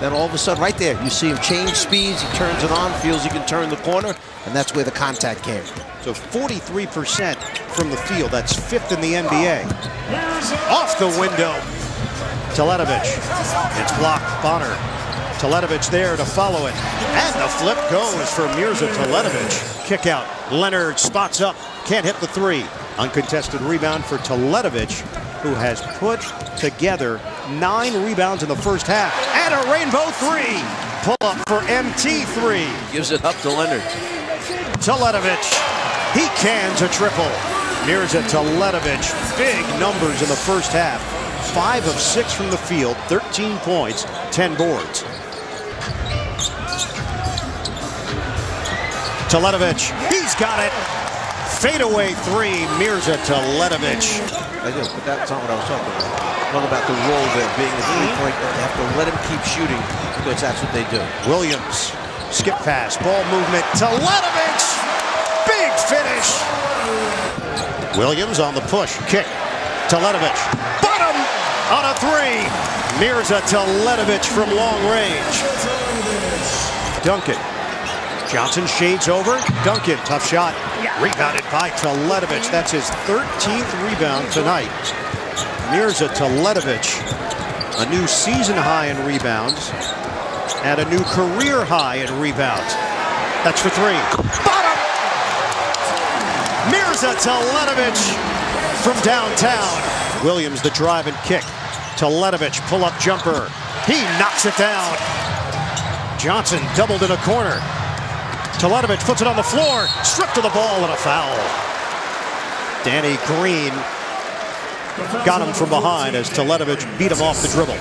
Then all of a sudden, right there, you see him change speeds. He turns it on, feels he can turn the corner, and that's where the contact came. So 43% from the field. That's fifth in the NBA. Off the window. Teletovic. It's blocked. Bonner. Teletovic there to follow it. And the flip goes for Mirza Teletovic. Kick out. Leonard spots up. Can't hit the three. Uncontested rebound for Teletovic, who has put together nine rebounds in the first half. And a rainbow three. Pull up for MT3. Gives it up to Leonard. Teletovic. He cans a triple. Mirza Teletovic. Big numbers in the first half. Five of six from the field, 13 points, 10 boards. Teletovic. He's got it. Fadeaway three, Mirza Teletovic. I do, but that's not what I was talking about. Talking about the role there, being a three-point. They have to let him keep shooting because that's what they do. Williams. Skip pass, ball movement. to Teletovic. Big finish. Williams on the push. Kick. Teletovic. Bottom on a three. Mirza Teletovic from long range. Duncan. Johnson shades over. Duncan, tough shot. Rebounded by Teletovic. That's his 13th rebound tonight. Mirza Teletovic, a new season high in rebounds and a new career high in rebounds. That's for three. Bottom! Mirza Teletovic from downtown. Williams the drive and kick. Teletovic pull-up jumper. He knocks it down. Johnson doubled in a corner. Teletovic puts it on the floor. Stripped to the ball and a foul. Danny Green got him from behind as Teletovic beat him off the dribble.